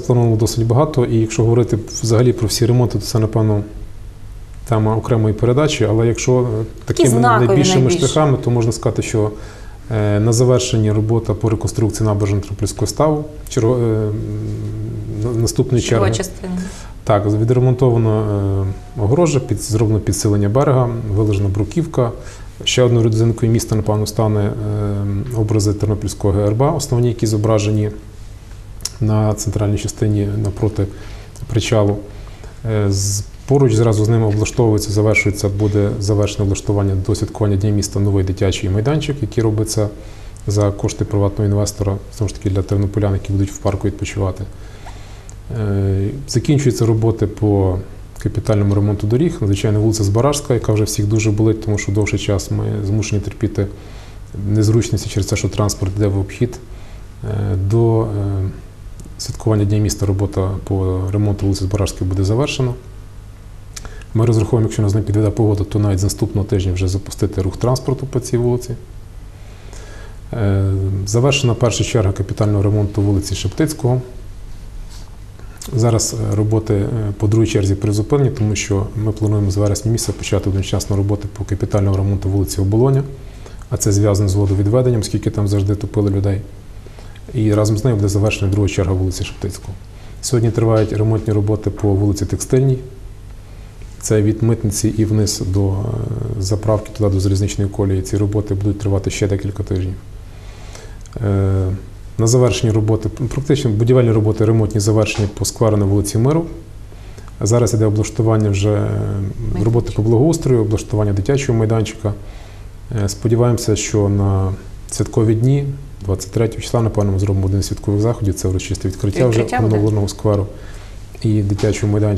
заплановано досить багато, і якщо говорити взагалі про всі ремонти, то це, напевно, тема окремої передачі. Але якщо е, такими найбільшими найбільше? шляхами, то можна сказати, що е, на завершенні робота по реконструкції набережної Тернопільського ставу черго, е, наступної черги. частина. Так, відремонтовано огорожа, під, зроблено підсилення берега, вилежена бруківка. Ще одною родзинкою міста, напевно, стане образи Тернопільського ГРБ, основні, які зображені на центральній частині напроти причалу. Е, Поруч зразу з ними облаштовується, завершується, буде завершене облаштування до святкування Дня міста новий дитячий майданчик, який робиться за кошти приватного інвестора, знову ж таки для тернополян, які будуть в парку відпочивати. Е, Закінчуються роботи по капітальному ремонту доріг. Надзвичайно вулиця Збаражська, яка вже всіх дуже болить, тому що довший час ми змушені терпіти незручності через те, що транспорт йде в обхід. Е, До святкування Дня міста робота по ремонту вулиці Збаражської буде завершена. Ми розраховуємо, якщо нас не підведе погода, то навіть з наступного тижня вже запустити рух транспорту по цій вулиці. Е, Завершена перша черга капітального ремонту вулиці Шептицького. Зараз е, роботи е, по другій черзі призупинені, тому що ми плануємо з вересня місяця почати одночасно роботи по капітальному ремонту вулиці Оболоня, а це зв'язано з водовідведенням, оскільки там завжди топили людей. І разом з нею буде завершена друга черга вулиці Шептицького. Сьогодні тривають ремонтні роботи по вулиці Текстильній. Це від митниці і вниз до е, заправки туди до залізничної колії. Ці роботи будуть тривати ще декілька тижнів. Е, На завершенні роботи, практично будівельні роботи ремонтні завершені по скверу на вулиці Миру. Зараз іде облаштування вже е, роботи по благоустрою, облаштування дитячого майданчика. Сподіваємося, що на святкові дні, 23 числа, напевно, ми зробимо один з святкових заходів. Це урочисте відкриття, Відкриття вже оновленого скверу і дитячого майданчика.